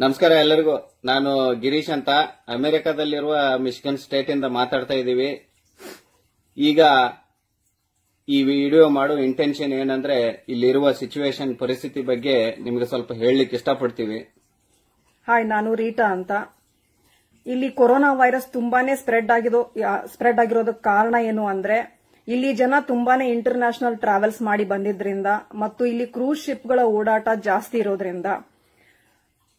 ನಮಸ್ಕಾರ ಎಲ್ಲರಿಗೂ. ನಾನು ಗಿರೀಶ್ ಅಂತ. ಅಮೆರಿಕದಲ್ಲಿರುವ ಮಿಶಿಗನ್ ಸ್ಟೇಟ್ ಇಂದ ಮಾತಾಡ್ತಾ ಇದ್ದೀವಿ. ಈಗ ಈ ವಿಡಿಯೋ ಮಾಡೋ ಇಂಟೆನ್ಷನ್ ಏನಂದ್ರೆ ಇಲ್ಲಿರುವ ಸಿಚುವೇಶನ್ ಪರಿಸ್ಥಿತಿ ಬಗ್ಗೆ ನಿಮಗೆ ಸ್ವಲ್ಪ ಹೇಳಲಿಕ್ಕೆ ಇಷ್ಟಪಡ್ತೀವಿ. ಹಾಯ್ ನಾನು ರೀಟಾ ಅಂತ. ಇಲ್ಲಿ ಕೊರೋನಾ ವೈರಸ್ ತುಂಬಾನೇ ಸ್ಪ್ರೆಡ್ ಆಗಿರೋ ಸ್ಪ್ರೆಡ್ ಆಗಿರೋದಕ್ಕೆ ಕಾರಣ ಏನು ಅಂದ್ರೆ, ಇಲ್ಲಿ ಜನ ತುಂಬಾನೇ ಇಂಟರ್ನ್ಯಾಷನಲ್ ಟ್ರಾವೆಲ್ಸ್ ಮಾಡಿ ಬಂದಿದ್ರಿಂದ, ಮತ್ತು ಇಲ್ಲಿ ಕ್ರೂಸ್ ಶಿಪ್ಗಳ ಓಡಾಟ ಜಾಸ್ತಿ ಇರೋದ್ರಿಂದ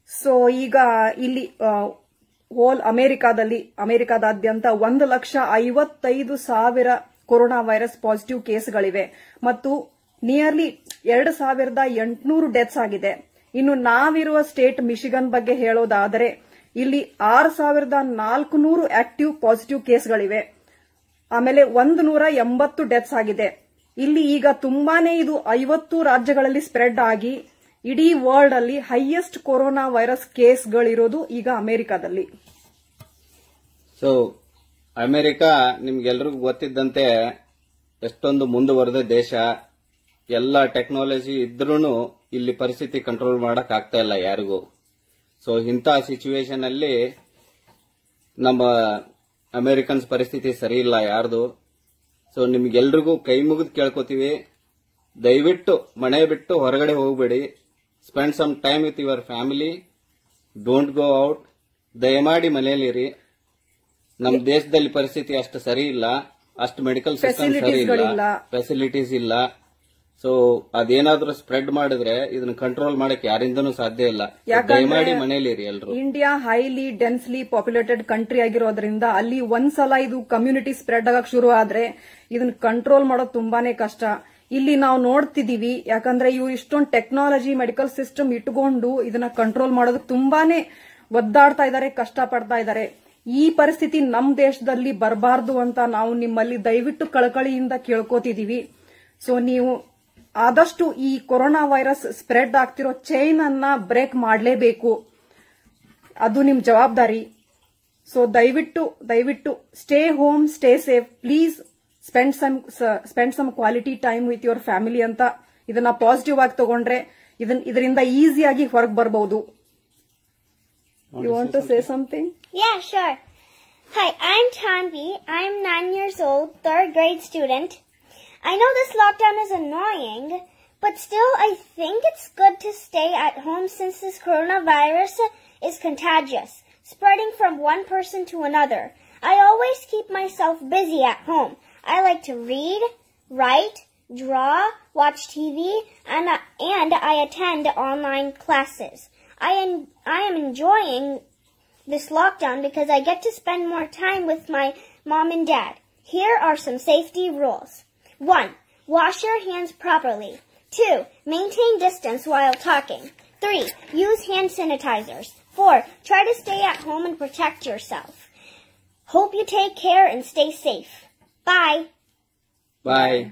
ಸೊ ಈಗ ಇಲ್ಲಿ ಹೋಲ್ ಅಮೆರಿಕಾದಲ್ಲಿ ಅಮೆರಿಕಾದಾದ್ಯಂತ ಒಂದು ಲಕ್ಷ ಐವತ್ತೈದು ಸಾವಿರ ಕೊರೋನಾ ವೈರಸ್ ಪಾಸಿಟಿವ್ ಕೇಸ್ಗಳಿವೆ. ಮತ್ತು ನಿಯರ್ಲಿ ಎರಡು ಸಾವಿರದ ಎಂಟುನೂರು ಡೆತ್ಸ್ ಆಗಿದೆ. ಇನ್ನು ನಾವಿರುವ ಸ್ಟೇಟ್ ಮಿಶಿಗನ್ ಬಗ್ಗೆ ಹೇಳೋದಾದರೆ, ಇಲ್ಲಿ ಆರು ಸಾವಿರದ ನಾಲ್ಕುನೂರು ಆಕ್ಟಿವ್ ಪಾಸಿಟಿವ್ ಕೇಸ್ಗಳಿವೆ. ಆಮೇಲೆ ಒಂದು ನೂರ ಎಂಬತ್ತು ಡೆತ್ಸ್ ಆಗಿದೆ. ಇಲ್ಲಿ ಈಗ ತುಂಬಾನೇ ಇದು ಐವತ್ತು ರಾಜ್ಯಗಳಲ್ಲಿ ಸ್ಪ್ರೆಡ್ ಆಗಿ ಇಡೀ ವರ್ಲ್ಡ್ ಅಲ್ಲಿ ಹೈಯೆಸ್ಟ್ ಕೊರೋನಾ ವೈರಸ್ ಕೇಸ್ಗಳಿರೋದು ಈಗ ಅಮೆರಿಕಾದಲ್ಲಿ. ಸೊ ಅಮೆರಿಕ ನಿಮ್ಗೆಲ್ರಿಗೂ ಗೊತ್ತಿದ್ದಂತೆ ಎಷ್ಟೊಂದು ಮುಂದುವರೆದ ದೇಶ, ಎಲ್ಲ ಟೆಕ್ನಾಲಜಿ ಇದ್ರೂ ಇಲ್ಲಿ ಪರಿಸ್ಥಿತಿ ಕಂಟ್ರೋಲ್ ಮಾಡಕ್ ಆಗ್ತಾ ಇಲ್ಲ ಯಾರಿಗೂ. ಸೊ ಇಂಥ ಸಿಚುವೇಶನ್ ಅಲ್ಲಿ ನಮ್ಮ ಅಮೆರಿಕನ್ಸ್ ಪರಿಸ್ಥಿತಿ ಸರಿ ಇಲ್ಲ ಯಾರ್ದು. ಸೊ ನಿಮ್ಗೆಲ್ರಿಗೂ ಕೈ ಮುಗಿದು ಕೇಳ್ಕೊತೀವಿ. ದಯವಿಟ್ಟು ಮನೆ ಬಿಟ್ಟು ಹೊರಗಡೆ ಹೋಗಬೇಡಿ. Spend some time with your family don't go out ದಯಮಾಡಿ ಮನೆಯಲ್ಲಿರಿ. ನಮ್ಮ ದೇಶದಲ್ಲಿ ಪರಿಸ್ಥಿತಿ ಅಷ್ಟು ಸರಿ ಇಲ್ಲ. ಅಷ್ಟು ಮೆಡಿಕಲ್ ಸಿಸ್ಟಮ್ ಸರಿ ಇಲ್ಲ. ಫೆಸಿಲಿಟೀಸ್ ಇಲ್ಲ. ಸೊ ಅದೇನಾದ್ರೂ ಸ್ಪ್ರೆಡ್ ಮಾಡಿದ್ರೆ ಇದನ್ನ ಕಂಟ್ರೋಲ್ ಮಾಡಕ್ ಯಾರಿಂದನೂ ಸಾಧ್ಯ ಇಲ್ಲ. ದಯಮಾಡಿ ಮನೆಯಲ್ಲಿರಿ ಎಲ್ರು. India highly densely populated country ಆಗಿರೋದ್ರಿಂದ ಅಲ್ಲಿ ಒಂದ್ಸಲ ಇದು ಕಮ್ಯುನಿಟಿ ಸ್ಪ್ರೆಡ್ ಆಗಕ್ ಶುರು ಆದ್ರೆ ಇದನ್ನ ಕಂಟ್ರೋಲ್ ಮಾಡೋದು ತುಂಬಾನೇ ಕಷ್ಟ. ಇಲ್ಲಿ ನಾವು ನೋಡ್ತಿದೀವಿ ಯಾಕಂದ್ರೆ ಇವು ಇಷ್ಟೊಂದು ಟೆಕ್ನಾಲಜಿ ಮೆಡಿಕಲ್ ಸಿಸ್ಟಮ್ ಇಟ್ಕೊಂಡು ಇದನ್ನ ಕಂಟ್ರೋಲ್ ಮಾಡೋದಕ್ಕೆ ತುಂಬಾನೇ ಒದ್ದಾಡ್ತಾ ಇದ್ದಾರೆ ಕಷ್ಟ ಪಡ್ತಾ ಇದ್ದಾರೆ ಈ ಪರಿಸ್ಥಿತಿ ನಮ್ಮ ದೇಶದಲ್ಲಿ ಬರಬಾರ್ದು ಅಂತ ನಾವು ನಿಮ್ಮಲ್ಲಿ ದಯವಿಟ್ಟು ಕಳಕಳಿಯಿಂದ ಕೇಳ್ಕೋತಿದೀವಿ ಸೊ ನೀವು ಆದಷ್ಟು ಈ ಕೊರೋನಾ ವೈರಸ್ ಸ್ಪ್ರೆಡ್ ಆಗ್ತಿರೋ ಚೈನ್ ಅನ್ನ ಬ್ರೇಕ್ ಮಾಡಲೇಬೇಕು. ಅದು ನಿಮ್ ಜವಾಬ್ದಾರಿ. ಸೊ ದಯವಿಟ್ಟು ದಯವಿಟ್ಟು stay home stay safe please Spend some spend some quality time with your family ಅಂತ ಇದನ್ನ ಪಾಸಿಟಿವ್ ಆಗಿ ತಗೊಂಡ್ರೆ ಇದನ್ ಇದರಿಂದ ಈಸಿಯಾಗಿ ಹೊರಗೆ ಬರಬಹುದು you want to say something Yeah, sure. Hi, I'm Tanvi. I'm nine years old, third grade student. I know this lockdown is annoying, but still I think it's good to stay at home since this coronavirus is contagious, spreading from one person to another. I always keep myself busy at home. I like to read, write, draw, watch TV, and, and I attend online classes. I, en- I am enjoying this lockdown because I get to spend more time with my mom and dad. Here are some safety rules. 1. Wash your hands properly. 2. Maintain distance while talking. 3. Use hand sanitizers. 4. Try to stay at home and protect yourself. Hope you take care and stay safe. Bye. Bye.